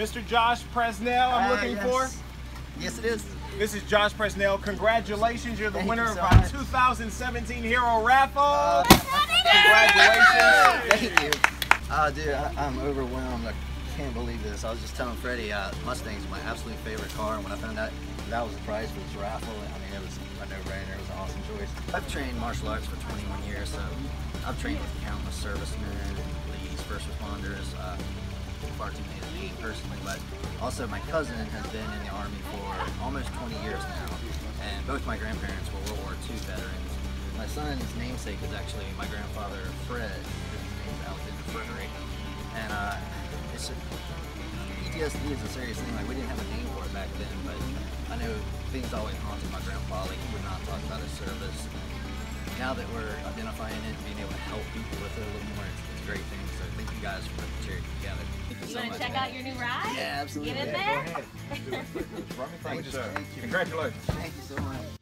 Mr. Josh Presnell, I'm Ah, looking yes. for. Yes, it is. This is Josh Presnell. Congratulations, you're the Thank winner you of so our much. 2017 Hero Raffle. Uh, Congratulations. Thank you. Uh, dude, I, I'm overwhelmed. I can't believe this. I was just telling Freddie, uh, Mustang's my absolute favorite car, and when I found out that was the prize for this raffle, I mean, it was a no-brainer. It was an awesome choice. I've trained martial arts for 21 years, so I've trained with countless servicemen, police, first responders, uh, far too many to name personally, but also my cousin has been in the Army for almost 20 years now, and both my grandparents were World War II veterans. My son's namesake is actually my grandfather, Fred. His name's Alexander Frederick. And uh, it's a, PTSD is a serious thing. Like, we didn't have a name for it back then, but I know things always haunted my grandpa. Like, he would not talk about his service. Now that we're identifying it guys for putting the charity together. Thank You so want to check man. out your new ride? Yeah, absolutely. Get in Go there? ahead. Do it. Run Thank you. show. Thank you. Congratulations. Thank you so much.